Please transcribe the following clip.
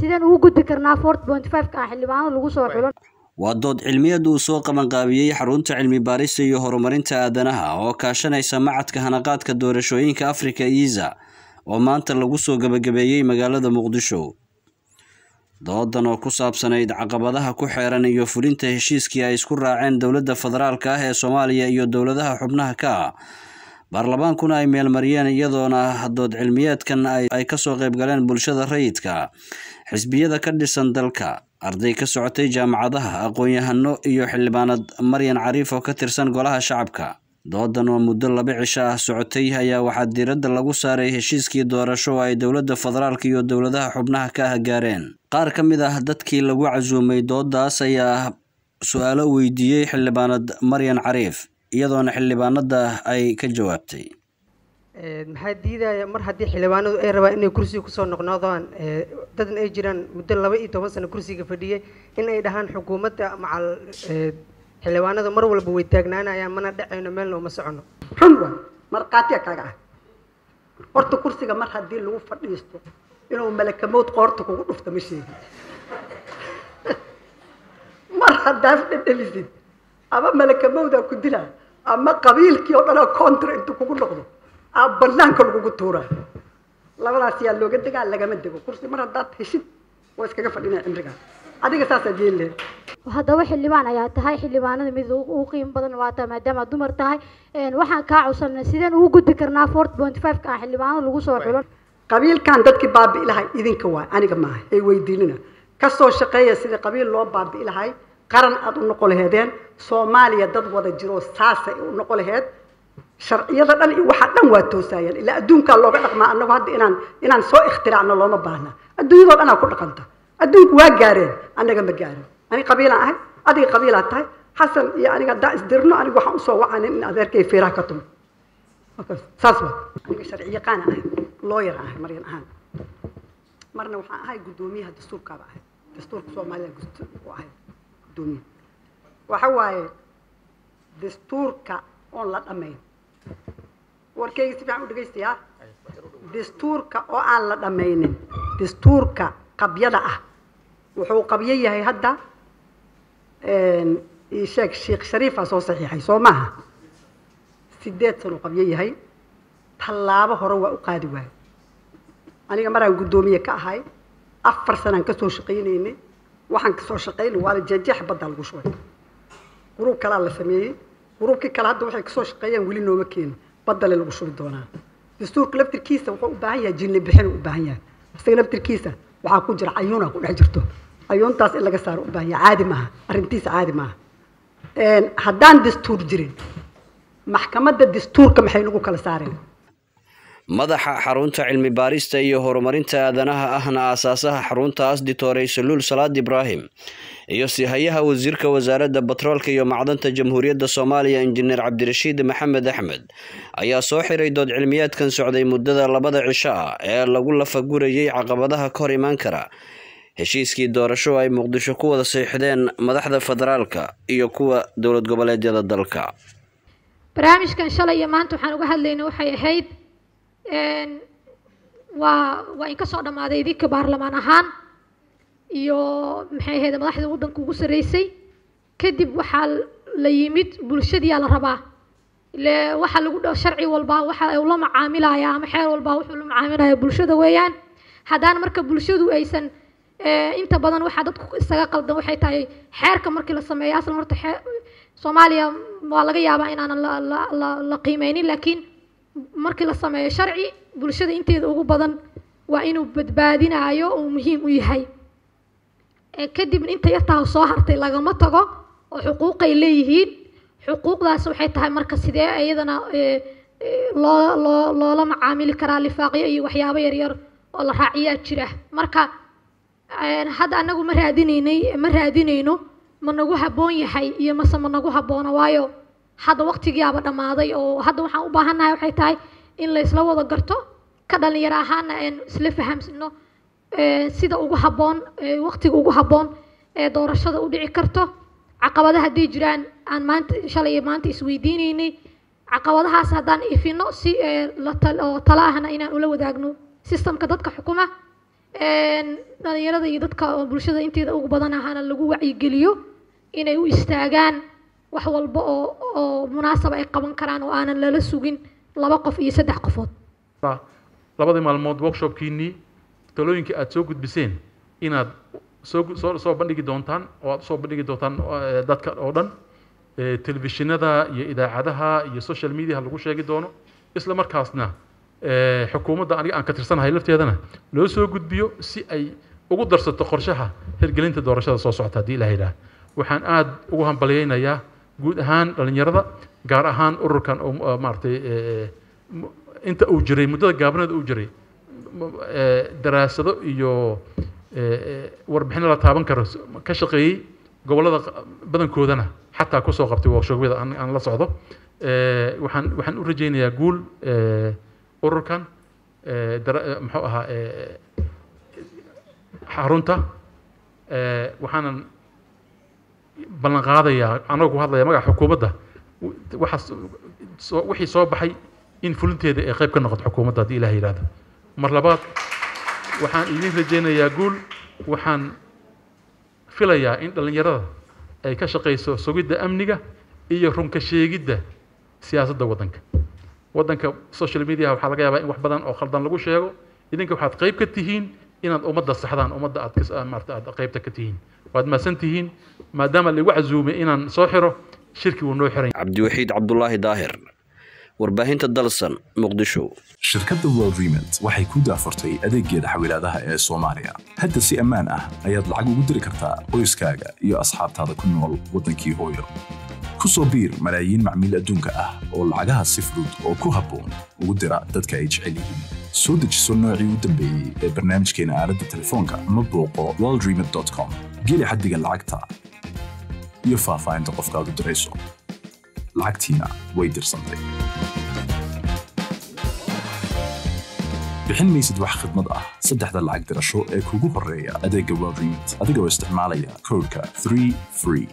sideen ugu gudbi karnaa five-ka ah xildhibaanada lagu soo xulo. Waa dood cilmiyeed uu soo qabanqaabiyey xarunta cilmi baarista iyo horumarinta aadanaha oo kaashanaysa macadka hanaqaadka doorashooyinka afrika iisa oo maanta lagu soo gebagabeeyey magaalada muqdisho. Doodan oo ku saabsanayd caqabadaha ku xeeran iyo fulinta heshiiskii ay isku raaceen dowladda federaalka ah ee soomaaliya iyo dowladaha xubnaha ka ah baarlamaankuna ay meelmariyeen iyadoona dood cilmiyeedkan ay ka soo qaybgaleen bulshada rayidka xisbiyada ka dhisan dalka arday ka socotay jaamacadaha aqoon-yahano iyo xildhibaanad maryan cariif oo ka tirsan golaha shacabka. Doodan oo muddo laba cisho ah socotay ayaa waxaa diiradda lagu saaray heshiiskii doorasho oo ay dowladda federaalka iyo dowladaha xubnaha ka ah gaareen qaar ka mid ah dadkii lagu casuumay doodaas ayaa su'aalo weydiiyey xildhibaanad maryan cariif iyadoona xildhibaanada ay ka jawaabtay. Maxaa diidaya? Mar haddii xildhibaanadu ay rabaan inay kursiga ku soo noqnoqdaan dadna ay jiraan muddo laba iyo toban sano kursiga fadhiyay in ay dhahaan xukuumadda macal xildhibaanadu mar walba way taagnaanayaan mana dhacayno meelna uma socono. Run waa markhaatiya kaaga ah. Horta kursiga mar haddii lagu fadhiisto inuu malakamowd qoorta kugu dhufto ma sheegi mar haddaad dhedhelisid ama malakamowdaa ku dilaa ama qabiilkii oo dhanoo contra intuu kugu noqdo aa banaanka lagugu tuuraa labadaas yaa looga degaa lagama dego. Kursi mar haddaad heshid waa iskaga fadhinaya cimrigaas adiga saasaad yeeli lahayd haddaba xildhibaan ayaa tahay xildhibaanada mid ugu qiimo badan waa tahay maadaama dumar tahay. Waxaan kaa codsanay sideen ugu gudbi karnaa fort point five-ka ah xildhibaanada lagu soo xulo. Qabiilkan dadkii baabi'i lahay idinka waay aniga maaha ay weydiinina. Kasoo shaqeeya sidii qabiil loo baabi'i lahay qaran aada u noqo laheedeen soomaaliya dad wada jiro saasay u noqo laheed sharciyada dhan iyo waxaa dhan waa toosayeen ilaa adduunkaa looga dhaqmaa annagu hadda inaan inaan soo ikhtiraacno looma baahna adduunyadoo dhanaa ku dhaqanta adduunku waa gaareen annaga ma gaarin aniga qabiilaan ahay adiga qabiilaa tahay xasan iyo aniga haddaa isdirno aniga waxaan usoo wacanin in adeerkay feeraha ka tumo saas wa aniga sharci yaqaan ahay looyar ahay maryan ahaan marna waxaan ahay guddoomiyaha dastuurkaaba ahay dastuurka soomaaliya u ahay guddoomiye waxa waaye dastuurka oon la dhammayn warkayga si fiican u dhegaystayaa dastuurka oo aan la dhammaynin dastuurka qabyada ah wuxuu qabyo yahay hadda sheekh sheekh shariifa soo saxiixay soo maaha? Sideed sano qabyo yahay tallaabo hore waa u qaadi waayo. Aniga maraan guddoomiye ka ahay afar sanaan ka soo shaqaynaynay waxaan ka soo shaqaynay waa la jeejeex badda lagu shubay gruub kalaa la sameeyey gruubkii kale hadda waxay ka soo shaqeeyaan weli nooma keeno baddale lagu shubi doonaa. Dastuurka laftirkiisa wuxuu u baahan yahay jinli bixin u baahan yahay. Isaga laftirkiisa waxaa ku jira cayuuna ku dhex jirto. Cayuuntaas in laga saaro u baahan yahay caadi maaha arrintiisa caadi maaha. Haddaan dastuur jirin maxkamadda dastuurka maxay nagu kala saareen madaxa xarunta cilmi baarista iyo horumarinta aadanaha ahna aasaasaha xaruntaas ditoorey saluul salaad ibraahim iyo sihayaha wasiirka wasaaradda batroolka iyo macdanta jamhuuriyadda soomaaliya injineer cabdirashiid maxamed axmed ayaa soo xiray dood cilmiyeedkan socday muddada labada cisho ah ee lagu lafagurayay caqabadaha ka hor imaan kara. Heshiiskii doorasho ay muqdisho ku wada seexdeen madaxda federaalka iyo kuwa dowlad goboleedyada dalka. Barnaamijkan shalay iyo maanta waxaan uga hadlaynay waxay ahayd waa waa in ka soo dhammaaday idinka baarlamaan ahaan iyo maxay ahayd madaxda waddanka ugu sarreysay kadib waxaa la yimid bulshadiyaa la rabaa. Ile waxaa lagu dha sharci walba waxa uu la macaamilaya ama xeer walba wuxuu la macaamilaya bulshada weeyaan. Haddaan marka bulshadu aysan inta badan waxaa dadku isaga qaldan waxay tahay xeerka markii la sameeyo. Aslan horta soomaaliya waa laga yaabaa inaanan la la la qiimeynin laakiin markii la sameeyo sharci bulshada inteeda ugu badan waa inuu badbaadinayo uu muhiim u yahay. Kadibna inta yartaa soo hartay lagama tago oo xuquuqay leeyihiin. Xuquuqdaas waxay tahay marka sidee iyadana loo loo loola macaamili karaa lifaaqyo iyo waxyaabo yaryar oo la raaciyaa jira. Marka hadda anagu ma raadinaynay ma raadinayno ma nagu habboon yahay iyo mase ma nagu habboona waayo hadda waqtigiiaba dhammaaday oo hadda waxaan u baahannahay waxay tahay in la isla wada garto ka dhalinyaro ahaana aan isla fahamsino sida ugu habboon waqtiga ugu habboon ee doorashada u dhici karto. Caqabadaha hadday jiraan aan maanta shalay iyo maanta isweydiinaynay caqabadahaas haddaan ifino si oo tala ahna inaan ula wadaagno sistamka dadka xukuma. Dhalinyarada iyo dadka bulshada inteeda ugu badan ahaana lagu wacyigeliyo inay u istaagaan wax walba oo oo munaasaba ay qaban karaan oo aanan lala sugin laba qof iyo saddex qofood. Labadii maalmood workshopkiinnii talooyinkii aada soo gudbiseen inaad soo soo bandhigi doontaan oo aad u soo bandhigi doontaan dadka oo dhan telefishinada iyo idaacadaha iyo social mediaha lagu sheegi doono isla markaasna xukuumadda aniga aan ka tirsanahay lafteedana loo soo gudbiyo si ay ugu darsato qorshaha hirgelinta doorashada soo socota haddii ilaha yidhaah. Waxaan aada ugu hambalyeynayaa guud ahaan dhalinyarada gaar ahaan ururkan oo maaragtay inta uu jiray muddada gaabnada uu jiray daraasado iyo warbixino la taaban karo ka shaqeeyey gobollada badankoodana xataa ku soo qabtay workshobyada aan la socdo. Waxaan waxaan u rajaynayaa guul ururkan muxuu ahaa xarunta waxaanan ballan qaadayaa anagoo ku hadlaya magaca xukuumadda waxaas wixii soo baxay in fulinteeda ay qayb ka noqoto xukuumadda haddii ilaah yidhahdo mar labaad waxaan idin rajaynayaa guul waxaan filayaa in dhallinyarada ay ka shaqayso sugidda amniga iyo runka sheegidda siyaasadda waddanka. Waddanka social media waxaa laga yaabaa in wax badan oo khaldan lagu sheego. Idinka waxaad qayb ka tihiin inaad ummadda saxdaan ummadda aad maarata aad qaybta ka tihiin waad mahadsan tihiin maadaama lagu casuumay inaan soo xiro shirki wuu noo xiran cabdiwaxiid cabdulaahi daahir warbaahinta dalsan muqdisho. Shirkadda world remit waxay ku daafurtay adeeggeeda xawilaadaha ee soomaaliya. Hadda si ammaan ah ayaad lacag ugu diri kartaa qoyskaaga iyo asxaabtaada ku nool waddankii hooyo. Ku soo biir malaayiin macmiil adduunka ah oo lacagaha si fudud oo ku habboon ugu dira dadka ay jecel yihiin soo dejiso noocii u dambeeyey ee barnaamijkeena aaladda telefoonka ama booqo worldremit com. Geli xaddiga lacagta iyo faahfaahinta u dirayso. Lacagtiina way dirsantay. Bixin maysid wax khidmad ah. Saddexda lacag dirasho ee kugu horreeya adeegga world remit adigoo isticmaalaya koodhka 3 free